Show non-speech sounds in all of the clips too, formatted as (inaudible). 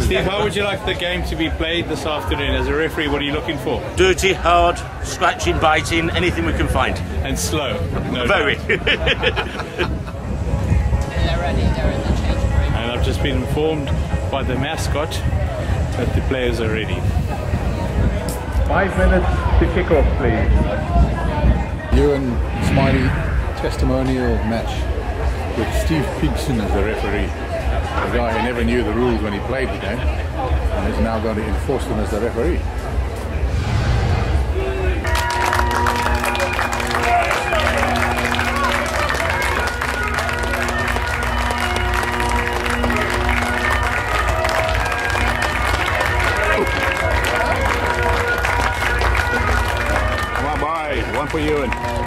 Steve, how would you like the game to be played this afternoon? As a referee, what are you looking for? Dirty, hard, scratching, biting, anything we can find. And slow. No Very. (laughs) and I've just been informed by the mascot that the players are ready. Five minutes to kick off, please. Euan Smylie testimonial match with Steve Pigson as the referee. The guy who never knew the rules when he played the game and is now going to enforce them as the referee. Come on, boys. One for Euan. Right,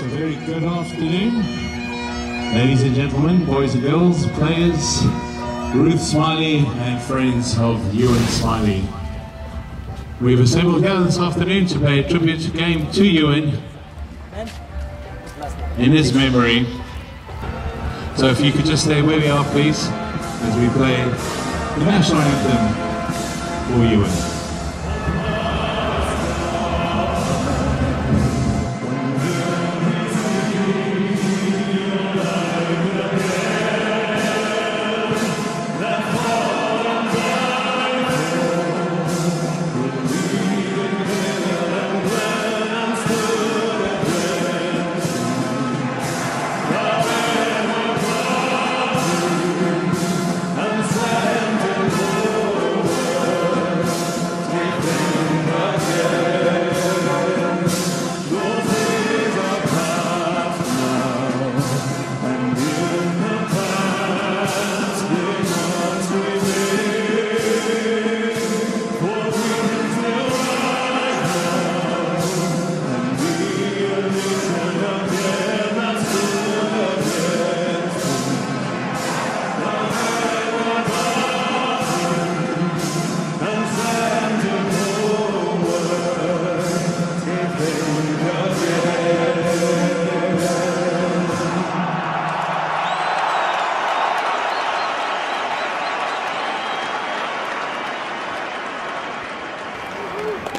so very good afternoon. Ladies and gentlemen, boys and girls, players, Ruth Smylie and friends of Euan Smylie. We've assembled here this afternoon to pay a tribute game to Euan in his memory. So if you could just stay where we are, please, as we play the national anthem for Euan.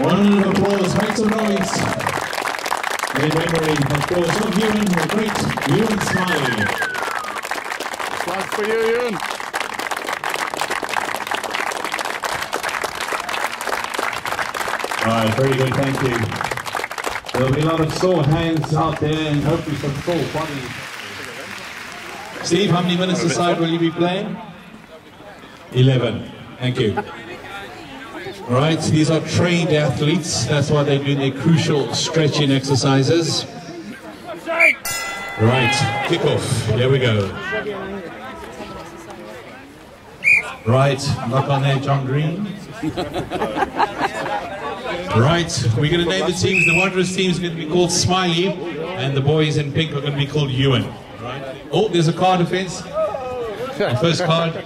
Round of applause, make some noise. In memory, of course, of Euan, the great Euan Smylie. Flag for you, Euan. All right, very good, thank you. There'll be a lot of sore hands out there and hopefully some full body. Steve, how many minutes aside will you be playing? 11. Thank you. Right, these are trained athletes. That's why they're doing their crucial stretching exercises. Right, kickoff. Here we go. Right, knock on there, John Green. Right, we're going to name the teams. The Wanderers team is going to be called Smylie, and the boys in pink are going to be called Euan. Right. Oh, there's a card offence. The first card.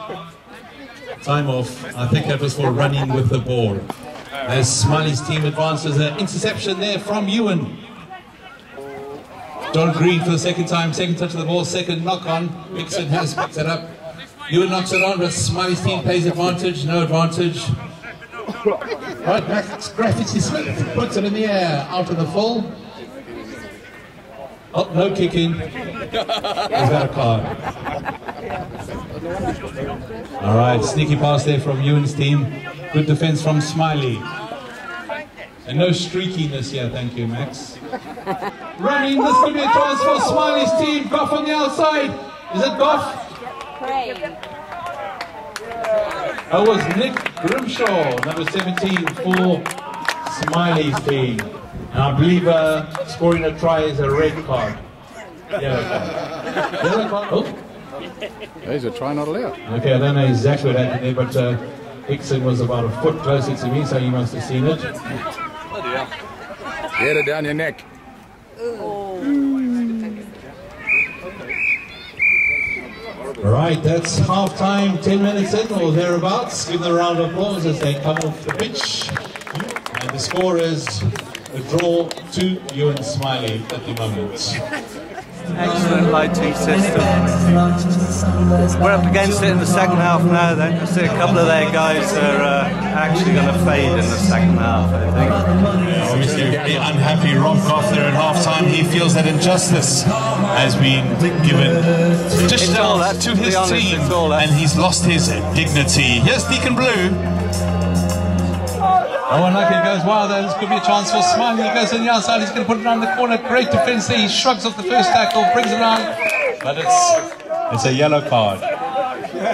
Time off. I think that was for running with the ball. As Smylie's team advances, an interception there from Euan. Don Green for the second time, second touch of the ball, second knock on. Mixon has picked it up. Euan knocks it on, but Smylie's team pays advantage, no advantage. Right, Max Graffiti Smith puts it in the air, out of the full. Oh, no kicking. Is that a card? All right, sneaky pass there from Euan's team. Good defense from Smylie. And no streakiness here, thank you, Max. (laughs) Running, this could be a chance for Smylie's team. Goff on the outside. Is it Goff? That was Nick Grimshaw, number 17 for Smylie's team. And I believe uh, scoring a try is a red card. Yeah. Yellow card. Oh. There's a try not allowed. Okay, I don't know exactly what happened there, but uh, Hickson was about a foot closer to me, so he must have seen it. Get it down your neck. Right, that's half time, 10 minutes in or thereabouts. Give them a round of applause as they come off the pitch. And the score is a draw to Euan Smylie at the moment. Excellent lighting system. We're up against it in the second half now then. I see a couple of their guys are uh, actually going to fade in the second half, I think. Obviously, very unhappy Rob Goff there at half time. He feels that injustice has been given just to his honest, team, it's all that. and he's lost his dignity. Here's Deacon Blue. Oh, unlucky, he goes wild there. This could be a chance for Smylie. He goes on the outside. He's going to put it around the corner. Great defense there. He shrugs off the first tackle, brings it around. But it's it's a yellow card.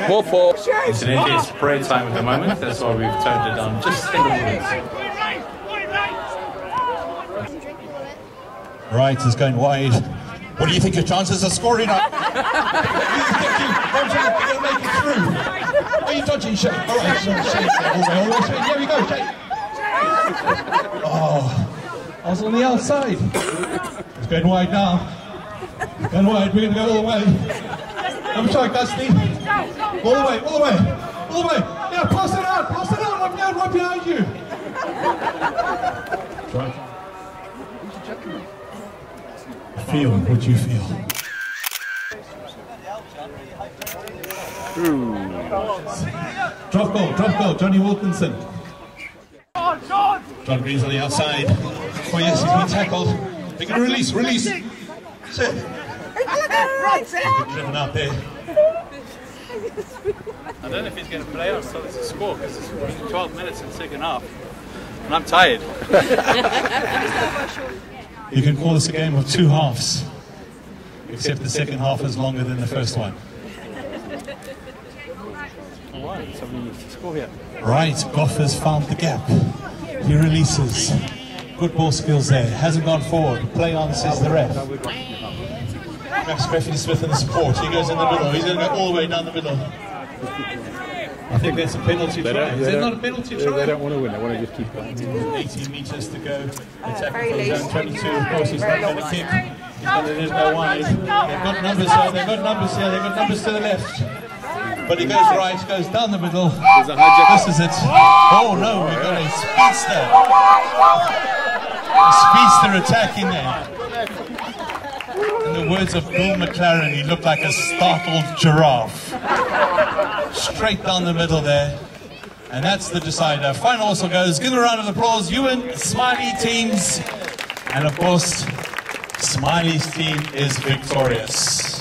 Four four. Incidentally, it's prayer time at the moment. That's why we've turned it down just a little bit. Right, is going wide. What do you think your chances of scoring are? (laughs) Are you dodging Shane? All right, Shane, Shane, all right, all right, Shane. There we go, Shane. Oh, I was on the outside. It's going wide now. Going wide, we're going to go all the way. I'm sorry, Dusty. All the way, all the way, all the way. Yeah, pass it out, pass it out. I'm down right behind you. Try. Feel what you feel. Hmm. Drop goal, drop goal, Jonny Wilkinson. John Green's on the outside. Oh yes, he's been tackled. Going to release, release. Driven out there. I don't know if he's going to play or still it's a score because it's 12 minutes in the second half. And I'm tired. (laughs) You can call this a game of two halves, except the second half is longer than the first one. All right, somebody needs to score here. Right, Goff has found the gap. He releases. Good ball skills there. Hasn't gone forward. Play on, says the ref. Max Beffy Smith in the support. He goes in the middle. He's going to go all the way down the middle. I think that's a penalty try. Is it not a penalty They, try? they don't want to win. They want to just keep playing. 18 metres to go. Attack from zone 22. Of course, he's not going to kick. He's going to just go wide. They've got numbers here. They've got numbers here. They've got numbers to the left. But he goes right, goes down the middle. This is it. Oh no, we've got a speedster. A speedster attacking there. In the words of Bill McLaren, he looked like a startled giraffe. Straight down the middle there. And that's the decider. Final whistle goes. Give a round of applause. Euan Smylie teams. And of course, Smylie's team is victorious.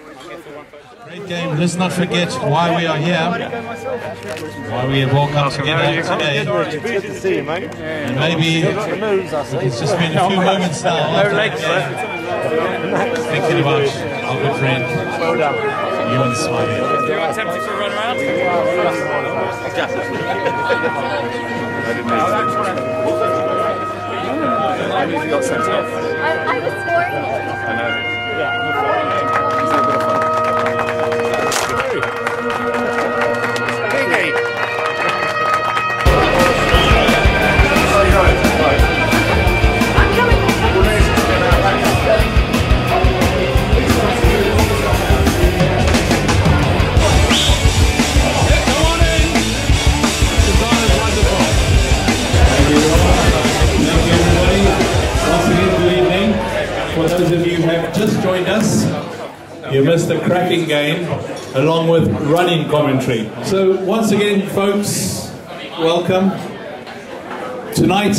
Great game. Let's not forget why we are here. Why we have all come together today. Good to see you, mate. And maybe it's just been a few moments now. after the game, Thinking about our good friend, Euan Smylie. You want tempted for a run around? got sent off. I, I was scoring it. Thank game along with running commentary. So, once again, folks, welcome. Tonight,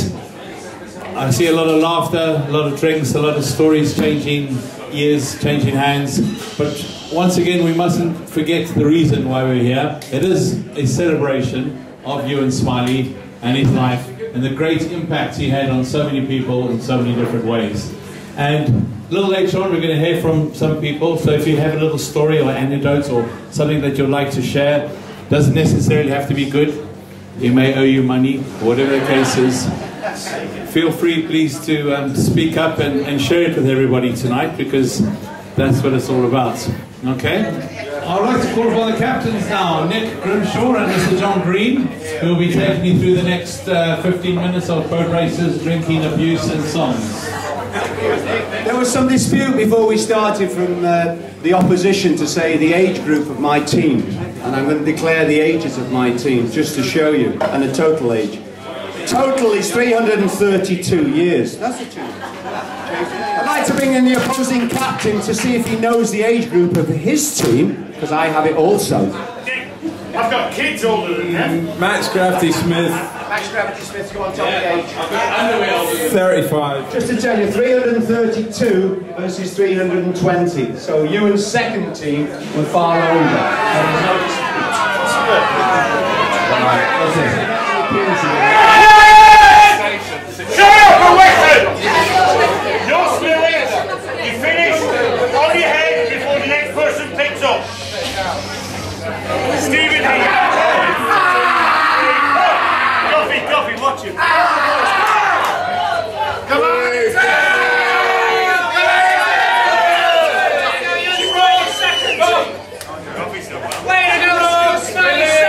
I see a lot of laughter, a lot of drinks, a lot of stories changing ears, changing hands. But once again, we mustn't forget the reason why we're here. It is a celebration of Euan Smylie and his life and the great impact he had on so many people in so many different ways. And a little later on, we're going to hear from some people. So if you have a little story or anecdotes or something that you'd like to share, doesn't necessarily have to be good. You may owe you money, whatever the case is. Feel free, please, to um, speak up and, and share it with everybody tonight because That's what it's all about. Okay? I'd like to call upon the captains now, Nick Grimshaw and Mr. John Green, who will be taking you through the next uh, 15 minutes of boat races, drinking, abuse, and songs. There was some dispute before we started from uh, the opposition to say the age group of my team. And I'm going to declare the ages of my team just to show you, and the total age. Total is 332 years. That's a two. I'd like to bring in the opposing captain to see if he knows the age group of his team, because I have it also. I've got kids older than them. Max Crafty Smith, Max Gravity Smith's got on top of the age. 35. Just to tell you, 332 versus 320. So you and second team were far older. There was no dispute. Shut up and listen! You're still in. You finish on your head before the next person picks up. Stephen here. Coffee, coffee, watch him. Come on! Coffee's not well. Way to go, Smylie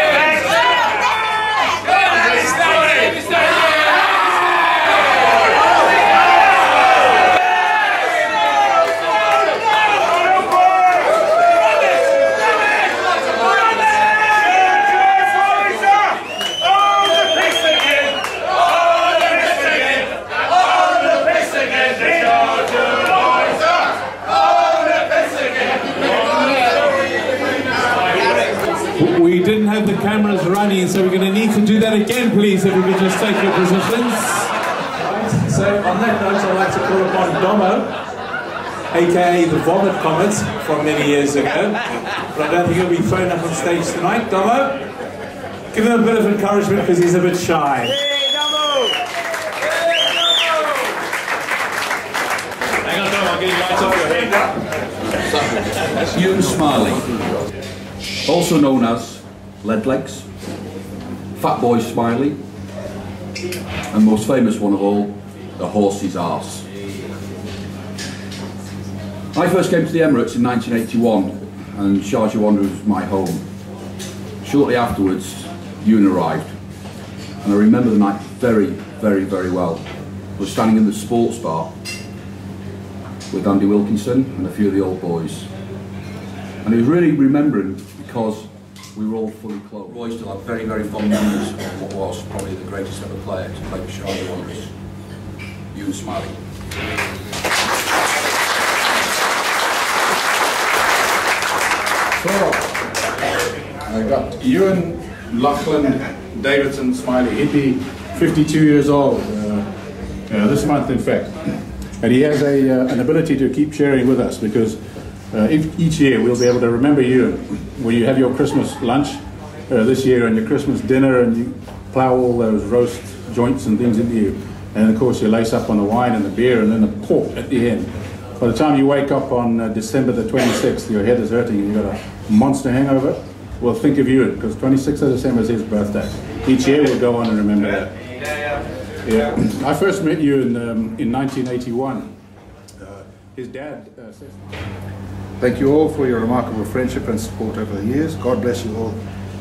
We didn't have the cameras running, so we're going to need to do that again, please, if we could just take your positions. Right, So, on that note, I'd like to call upon Domo, aka the Vomit Comet from many years ago. But I don't think he'll be thrown up on stage tonight. Domo, give him a bit of encouragement because he's a bit shy. Hey, Domo! Hey, Domo! Hang on, Domo, I'll get you lights off your head. Euan Smylie, also known as Lead Legs, Fat Boy Smylie, and most famous one of all, the horse's arse. I first came to the Emirates in 1981 and Sharjah was my home. Shortly afterwards, Euan arrived and I remember the night very, very, very well. I was standing in the sports bar with Andy Wilkinson and a few of the old boys. And it was really remembering because we were all fully clothed. Roy still had very, very fond memories of what was probably the greatest ever player to play for Sharjah Wanderers, Euan Smylie. So, I got Euan Lachlan Davidson Smylie. He'd be 52 years old uh, uh, this month, in fact. And he has a, uh, an ability to keep sharing with us because uh, each, year we'll be able to remember you when you have your Christmas lunch uh, this year and your Christmas dinner and you plow all those roast joints and things into you. And of course, you lace up on the wine and the beer and then the pork at the end. By the time you wake up on uh, December the 26th, your head is hurting and you've got a monster hangover. Well, think of you because 26th of December is his birthday. Each year we'll go on and remember that. Yeah, I first met you in, um, in 1981. Uh, his dad uh, says. Thank you all for your remarkable friendship and support over the years. God bless you all,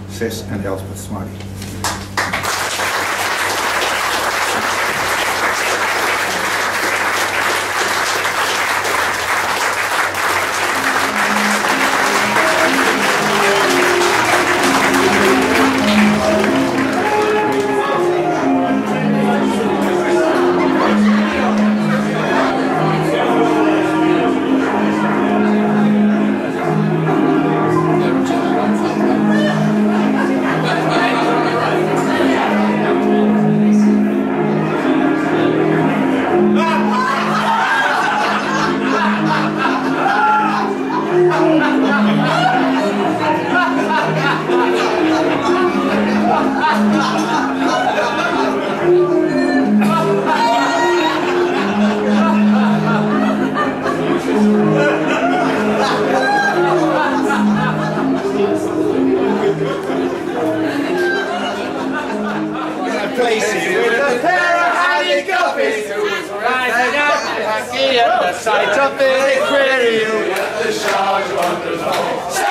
Cess and Elspeth Smylie. Place you with a pair of handy guppies. Rising up, hacky at the sight of the aquarium shout wonderful.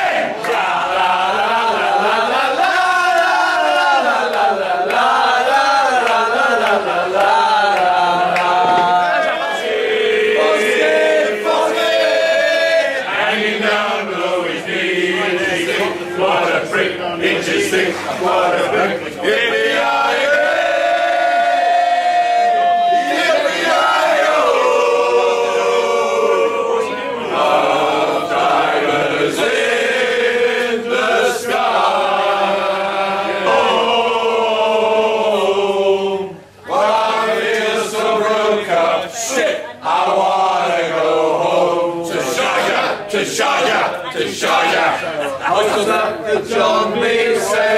Up the John B. sail?